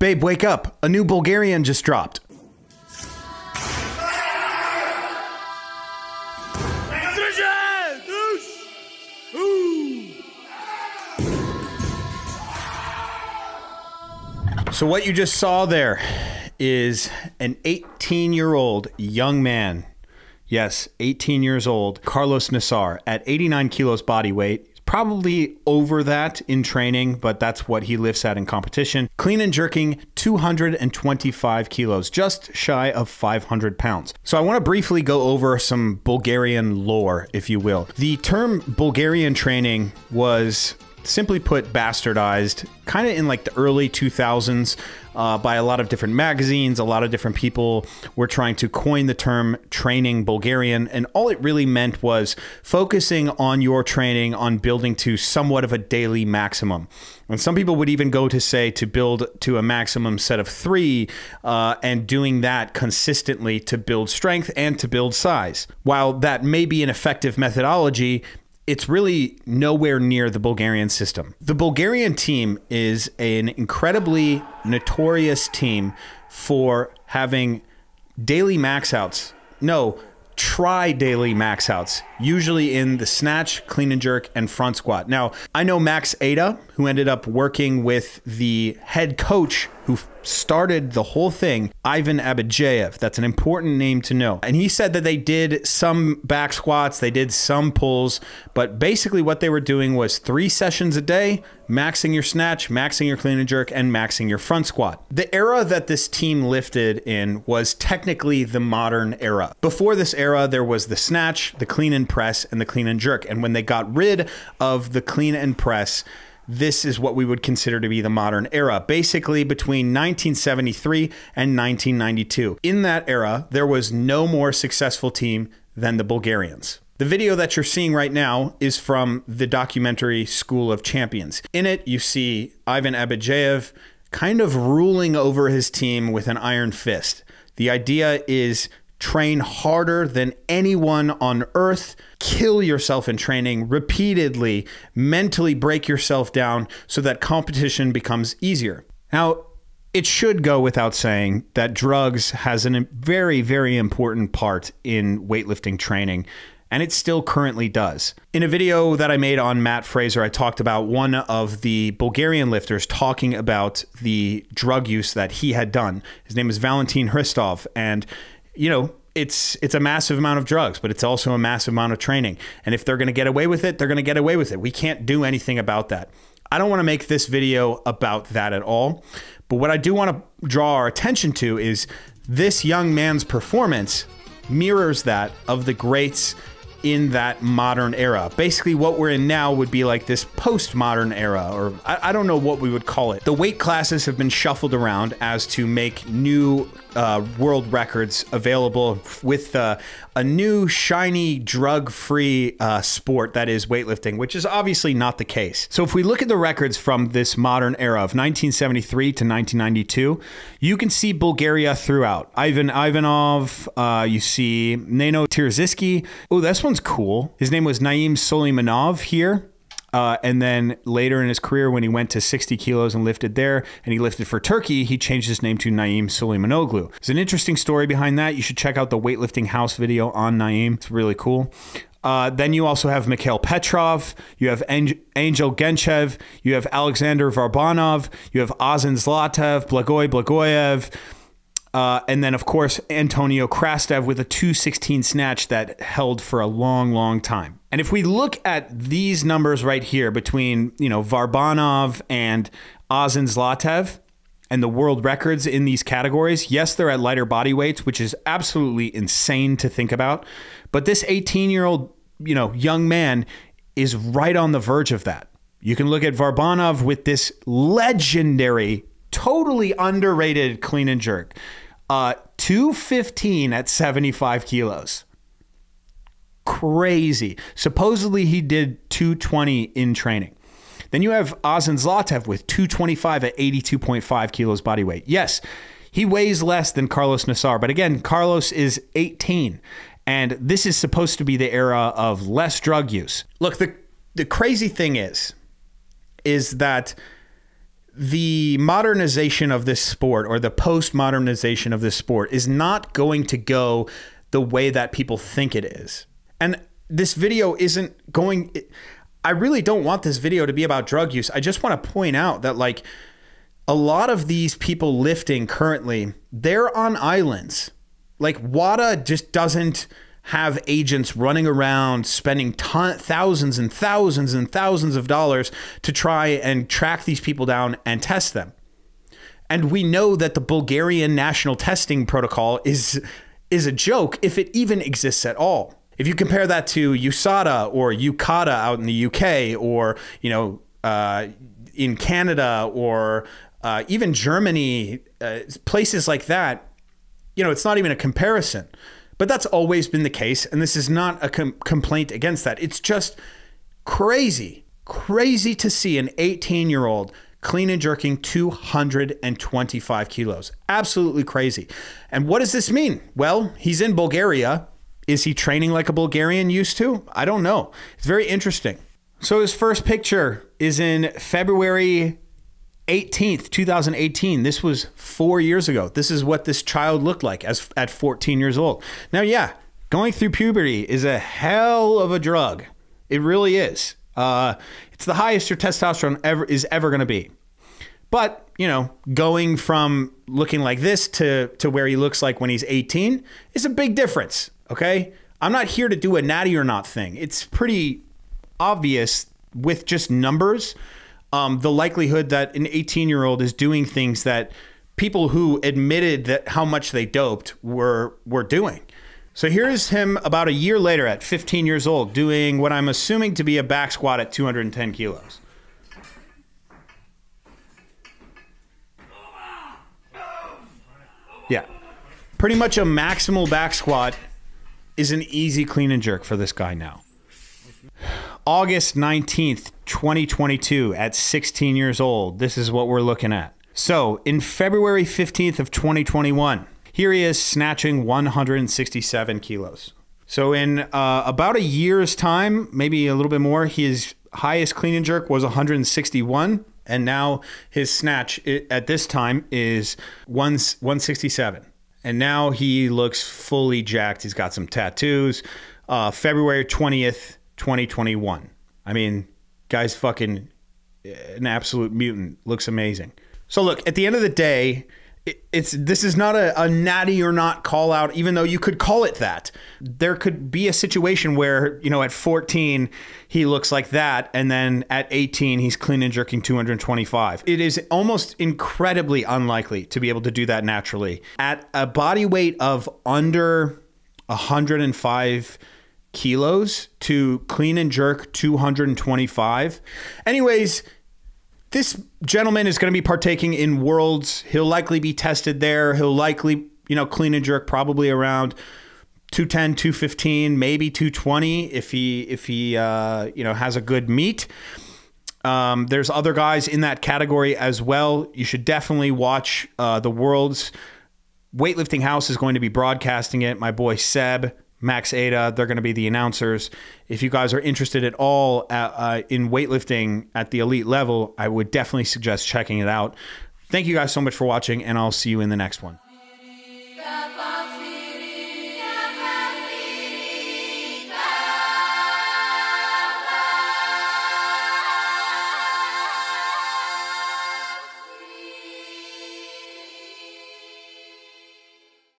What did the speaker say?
Babe, wake up. A new Bulgarian just dropped. So, what you just saw there is an 18 year old young man. Yes, 18 years old, Karlos Nasar, at 89 kilos body weight. Probably over that in training, but that's what he lifts at in competition. Clean and jerking 225 kilos, just shy of 500 pounds. So I want to briefly go over some Bulgarian lore, if you will. The term Bulgarian training was simply put, bastardized kind of in like the early 2000s uh, by a lot of different magazines. A lot of different people were trying to coin the term training Bulgarian. And all it really meant was focusing on your training on building to somewhat of a daily maximum. And some people would even go to say to build to a maximum set of three uh, and doing that consistently to build strength and to build size. While that may be an effective methodology, it's really nowhere near the Bulgarian system. The Bulgarian team is an incredibly notorious team for having daily max outs. No, try daily max outs, usually in the snatch, clean and jerk, and front squat. Now, I know Max Aita, who ended up working with the head coach who started the whole thing, Ivan Abadjiev. That's an important name to know. And he said that they did some back squats, they did some pulls, but basically what they were doing was three sessions a day, maxing your snatch, maxing your clean and jerk, and maxing your front squat. The era that this team lifted in was technically the modern era. Before this era, there was the snatch, the clean and press, and the clean and jerk. And when they got rid of the clean and press, this is what we would consider to be the modern era, basically between 1973 and 1992. In that era, there was no more successful team than the Bulgarians. The video that you're seeing right now is from the documentary School of Champions. In it, you see Ivan Abadjiev kind of ruling over his team with an iron fist. The idea is train harder than anyone on earth, kill yourself in training repeatedly, mentally break yourself down so that competition becomes easier. Now, it should go without saying that drugs has a very, very important part in weightlifting training and it still currently does. In a video that I made on Matt Fraser, I talked about one of the Bulgarian lifters talking about the drug use that he had done. His name is Valentin Hristov, and you know, it's it's a massive amount of drugs, but it's also a massive amount of training. And if they're going to get away with it, they're going to get away with it. We can't do anything about that. I don't want to make this video about that at all. But what I do want to draw our attention to is this young man's performance mirrors that of the greats in that modern era. Basically, what we're in now would be like this postmodern era, or I, I, don't know what we would call it. The weight classes have been shuffled around as to make new uh, world records available with uh, a new shiny drug-free uh, sport that is weightlifting, which is obviously not the case. So if we look at the records from this modern era of 1973 to 1992, you can see Bulgaria throughout. Ivan Ivanov, uh, you see Neno Terziyski. Oh, this one's cool. His name was Naim Suleimanov here. Uh, and then later in his career, when he went to 60 kilos and lifted there, and he lifted for Turkey, he changed his name to Naim Suleimanoglu. There's an interesting story behind that. You should check out the weightlifting house video on Naim. It's really cool. Uh, then you also have Mikhail Petrov, you have Angel Genchev, you have Alexander Varbanov, you have Asen Zlatev, Blagoy Blagoyev, uh, and then, of course, Antonio Krastev with a 216 snatch that held for a long, long time. And if we look at these numbers right here between, you know, Varbanov and Asen Zlatev and the world records in these categories, yes, they're at lighter body weights, which is absolutely insane to think about. But this 18 year old, you know, young man is right on the verge of that. You can look at Varbanov with this legendary totally underrated clean and jerk. Uh, 215 at 75 kilos. Crazy. Supposedly he did 220 in training. Then you have Asen Zlatev with 225 at 82.5 kilos body weight. Yes, he weighs less than Karlos Nasar, but again, Karlos is 18. And this is supposed to be the era of less drug use. Look, the the crazy thing is, is that the modernization of this sport or the post modernization of this sport is not going to go the way that people think it is. And this video isn't going. I really don't want this video to be about drug use. I just want to point out that, like, a lot of these people lifting currently, they're on islands. Like, WADA just doesn't have agents running around spending ton- thousands and thousands and thousands of dollars to try and track these people down and test them. And we know that the Bulgarian national testing protocol is is a joke if it even exists at all. If you compare that to USADA or UKADA out in the UK or, you know, uh, in Canada or uh, even Germany, uh, places like that, you know, it's not even a comparison. But that's always been the case. And this is not a com- complaint against that. It's just crazy, crazy to see an 18 year old clean and jerking 225 kilos. Absolutely crazy. And what does this mean? Well, he's in Bulgaria. Is he training like a Bulgarian used to? I don't know. It's very interesting. So his first picture is in February 18th, 2018. This was four years ago. This is what this child looked like as at 14 years old. Now, yeah, going through puberty is a hell of a drug. It really is. Uh, it's the highest your testosterone ever is ever going to be. But you know, going from looking like this to to where he looks like when he's 18 is a big difference. Okay, I'm not here to do a natty or not thing. It's pretty obvious with just numbers um, the likelihood that an 18 year old is doing things that people who admitted that how much they doped were were doing. So here's him about a year later at 15 years old doing what I'm assuming to be a back squat at 210 kilos. Yeah. Pretty much a maximal back squat is an easy clean and jerk for this guy now. August 19th, 2022, at 16 years old, this is what we're looking at. So, in February 15th of 2021, here he is snatching 167 kilos. So, in uh, about a year's time, maybe a little bit more, his highest clean and jerk was 161. And now his snatch at this time is 167. And now he looks fully jacked. He's got some tattoos. Uh, February 20th, 2021. I mean, guy's fucking eh, an absolute mutant. Looks amazing. So look, at the end of the day, it's this is not a, a natty or not call out, even though you could call it that. There could be a situation where, you know, at 14, he looks like that, and then at 18, he's clean and jerking 225. It is almost incredibly unlikely to be able to do that naturally. At a body weight of under 105 kilos to clean and jerk 225. Anyways, this gentleman is going to be partaking in worlds. He'll likely be tested there. He'll likely, you know, clean and jerk probably around 210, 215, maybe 220 if he if he uh, you know has a good meet. Um, there's other guys in that category as well. You should definitely watch uh, the World's Weightlifting House is going to be broadcasting it. My boy Seb Max Aita. They're going to be the announcers. If you guys are interested at all at, uh, in weightlifting at the elite level, I would definitely suggest checking it out. Thank you guys so much for watching, and I'll see you in the next one.